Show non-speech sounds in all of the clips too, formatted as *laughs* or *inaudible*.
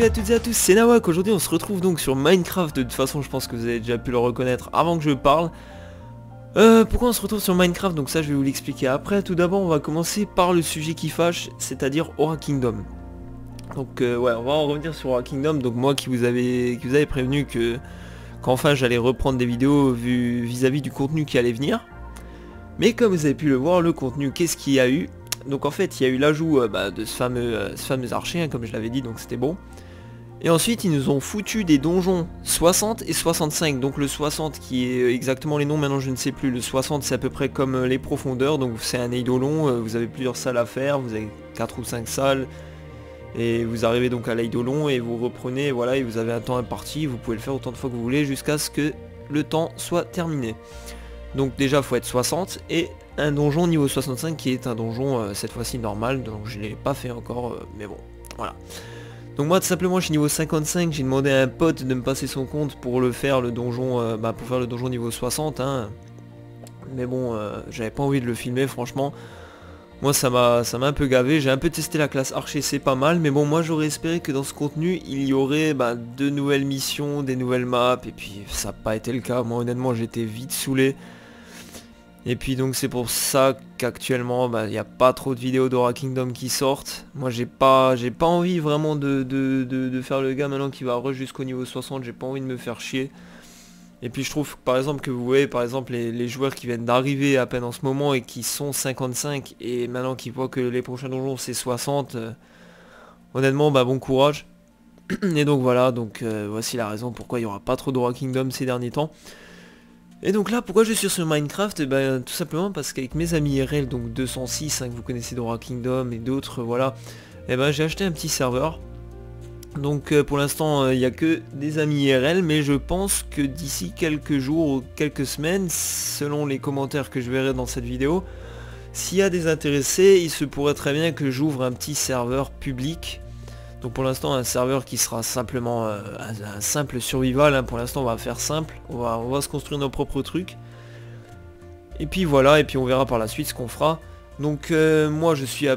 Salut à toutes et à tous, c'est Nawak, aujourd'hui on se retrouve donc sur Minecraft, de toute façon je pense que vous avez déjà pu le reconnaître avant que je parle. Euh, pourquoi on se retrouve sur Minecraft? Donc ça je vais vous l'expliquer après. Tout d'abord on va commencer par le sujet qui fâche, c'est-à-dire Aura Kingdom. Donc euh, ouais, on va en revenir sur Aura Kingdom. Donc moi qui vous avez, qui vous avez prévenu que qu'enfin j'allais reprendre des vidéos vis-à-vis du contenu qui allait venir. Mais comme vous avez pu le voir, le contenu, qu'est-ce qu'il y a eu? Donc en fait il y a eu l'ajout euh, bah, de ce fameux, euh, ce fameux archer hein, comme je l'avais dit donc c'était bon. Et ensuite ils nous ont foutu des donjons 60 et 65. Donc le 60 qui est euh, exactement les noms maintenant je ne sais plus. Le 60 c'est à peu près comme les profondeurs. Donc c'est un eidolon, vous avez plusieurs salles à faire, vous avez 4 ou 5 salles. Et vous arrivez donc à l'eidolon et vous reprenez, voilà, et vous avez un temps imparti, vous pouvez le faire autant de fois que vous voulez jusqu'à ce que le temps soit terminé. Donc déjà faut être 60 et un donjon niveau 65 qui est un donjon euh, cette fois-ci normal, donc je l'ai pas fait encore, euh, mais bon, voilà. Donc moi tout simplement je suis niveau 55, j'ai demandé à un pote de me passer son compte pour le faire le donjon, euh, bah, pour faire le donjon niveau 60, hein. Mais bon, j'avais pas envie de le filmer franchement. Moi ça m'a ça m'a un peu gavé, j'ai un peu testé la classe archer, c'est pas mal, mais bon moi j'aurais espéré que dans ce contenu il y aurait bah, de nouvelles missions, des nouvelles maps, et puis ça n'a pas été le cas, moi honnêtement j'étais vite saoulé. Et puis donc c'est pour ça qu'actuellement bah, il n'y a pas trop de vidéos d'Aura Kingdom qui sortent. Moi j'ai pas j'ai pas envie vraiment de, faire le gars maintenant qui va rush jusqu'au niveau 60, j'ai pas envie de me faire chier. Et puis je trouve par exemple que vous voyez par exemple les, joueurs qui viennent d'arriver à peine en ce moment et qui sont 55 et maintenant qui voient que les prochains donjons c'est 60, euh, honnêtement bah bon courage. *clears throat* Et donc voilà, donc euh, voici la raison pourquoi il n'y aura pas trop d'Aura Kingdom ces derniers temps. Et donc là, pourquoi je suis sur Minecraft? Eh ben, Tout simplement parce qu'avec mes amis IRL, donc 206, hein, que vous connaissez d'Aura Kingdom et d'autres, voilà, et eh ben, j'ai acheté un petit serveur. Donc euh, pour l'instant, euh, il n'y a que des amis IRL, mais je pense que d'ici quelques jours ou quelques semaines, selon les commentaires que je verrai dans cette vidéo, s'il y a des intéressés, il se pourrait très bien que j'ouvre un petit serveur public donc pour l'instant un serveur qui sera simplement euh, un, simple survival, hein. pour l'instant on va faire simple, on va, se construire nos propres trucs. Et puis voilà, et puis on verra par la suite ce qu'on fera. Donc euh, moi je suis,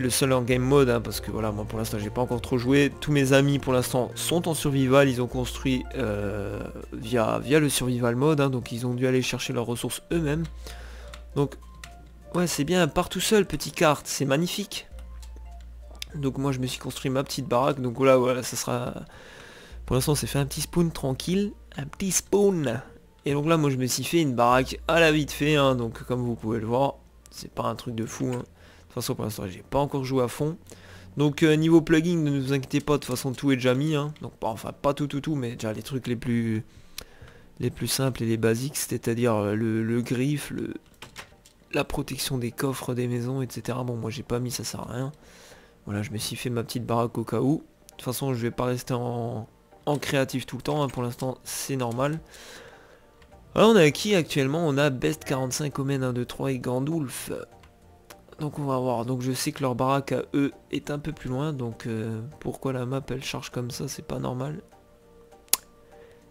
le seul en game mode hein, parce que voilà moi pour l'instant j'ai pas encore trop joué. Tous mes amis pour l'instant sont en survival, ils ont construit euh, via, le survival mode, hein. donc ils ont dû aller chercher leurs ressources eux-mêmes. Donc ouais c'est bien, part tout seul, petite carte, c'est magnifique. Donc moi je me suis construit ma petite baraque. Donc voilà, voilà, ça sera... Pour l'instant c'est fait un petit spawn tranquille. Un petit spawn. Et donc là moi je me suis fait une baraque à la vite fait. Hein. donc comme vous pouvez le voir, c'est pas un truc de fou. Hein. De toute façon pour l'instant j'ai pas encore joué à fond. Donc euh, niveau plugin, ne vous inquiétez pas, de toute façon tout est déjà mis. Hein. Donc enfin pas tout tout tout, mais déjà les trucs les plus les plus simples et les basiques, c'est-à-dire euh, le, le griffe, le, la protection des coffres des maisons, etc. Bon moi j'ai pas mis, ça sert à rien. Voilà, je me suis fait ma petite baraque au cas où. De toute façon, je vais pas rester en, créatif tout le temps. Hein. Pour l'instant, c'est normal. Alors, on a qui actuellement? On a Best 45 Omen 1, 2, 3 et Gandulf. Donc on va voir. Donc je sais que leur baraque à eux est un peu plus loin. Donc euh, pourquoi la map elle charge comme ça? C'est pas normal.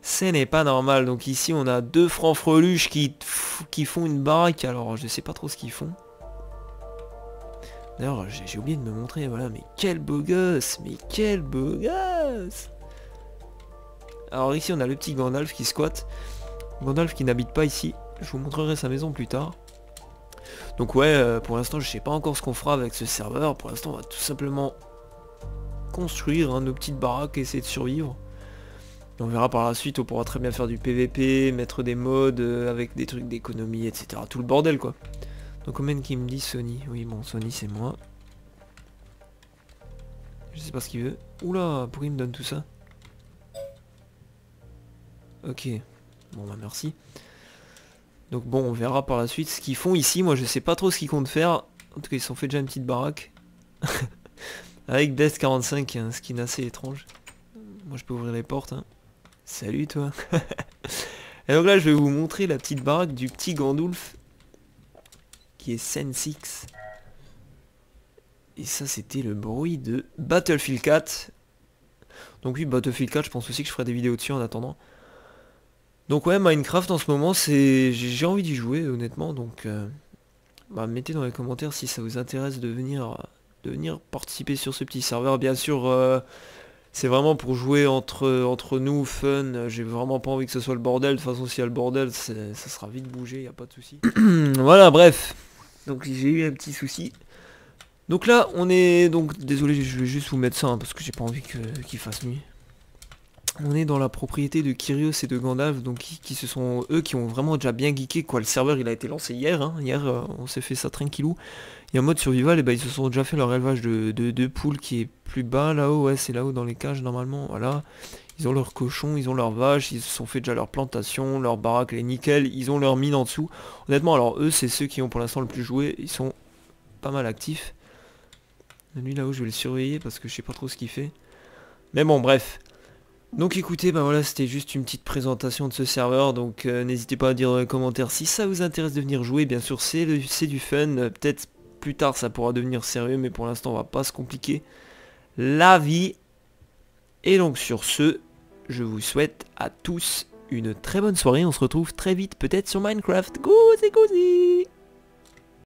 Ce n'est pas normal. Donc ici on a deux francs freluches qui, qui font une baraque. Alors je sais pas trop ce qu'ils font. D'ailleurs, j'ai oublié de me montrer, voilà, mais quel beau gosse Mais quel beau gosse Alors ici, on a le petit Gandalf qui squatte. Gandalf qui n'habite pas ici. Je vous montrerai sa maison plus tard. Donc ouais, euh, pour l'instant, je sais pas encore ce qu'on fera avec ce serveur. Pour l'instant, on va tout simplement construire hein, nos petites baraques, essayer de survivre. on verra par la suite, on pourra très bien faire du PVP, mettre des modes euh, avec des trucs d'économie, etc. Tout le bordel, quoi. Donc combien qui me dit Sony Oui bon Sony c'est moi. Je sais pas ce qu'il veut. Oula, pourquoi il me donne tout ça? Ok. Bon bah merci. Donc bon on verra par la suite ce qu'ils font ici. Moi je sais pas trop ce qu'ils comptent faire. En tout cas ils sont fait déjà une petite baraque. *laughs* Avec Best 45, un skin assez étrange. Moi je peux ouvrir les portes. Hein. Salut toi. *laughs* Et donc là je vais vous montrer la petite baraque du petit Gandulf qui est. Et ça c'était le bruit de Battlefield 4. Donc oui Battlefield 4 je pense aussi que je ferai des vidéos dessus en attendant. Donc ouais Minecraft en ce moment c'est. J'ai envie d'y jouer honnêtement donc euh, bah, mettez dans les commentaires si ça vous intéresse de venir de venir participer sur ce petit serveur. Bien sûr euh, C'est vraiment pour jouer entre, entre nous, fun. J'ai vraiment pas envie que ce soit le bordel. De toute façon, s'il y a le bordel, ça sera vite bougé, y a pas de souci. *coughs* voilà, bref. Donc j'ai eu un petit souci. Donc là, on est... Donc, désolé, je vais juste vous mettre ça, hein, parce que j'ai pas envie qu'il fasse nuit. On est dans la propriété de Kyrios et de Gandalf, donc qui, se sont eux qui ont vraiment déjà bien geeké quoi. Le serveur il a été lancé hier, hein. hier euh, on s'est fait ça tranquillou. Et en mode survival, et ben, ils se sont déjà fait leur élevage de, de, poules qui est plus bas là-haut, ouais c'est là-haut dans les cages normalement, voilà. Ils ont leurs cochons, ils ont leurs vaches, ils se sont fait déjà leur plantation, leur baraque, les nickel, ils ont leur mine en dessous. Honnêtement alors eux c'est ceux qui ont pour l'instant le plus joué, ils sont pas mal actifs. Lui là-haut je vais le surveiller parce que je sais pas trop ce qu'il fait. Mais bon bref, donc écoutez, bah voilà, c'était juste une petite présentation de ce serveur, donc euh, n'hésitez pas à dire dans les commentaires si ça vous intéresse de venir jouer, bien sûr c'est du fun, euh, peut-être plus tard ça pourra devenir sérieux, mais pour l'instant on va pas se compliquer la vie. Et donc sur ce, je vous souhaite à tous une très bonne soirée, on se retrouve très vite peut-être sur Minecraft, gousy gousy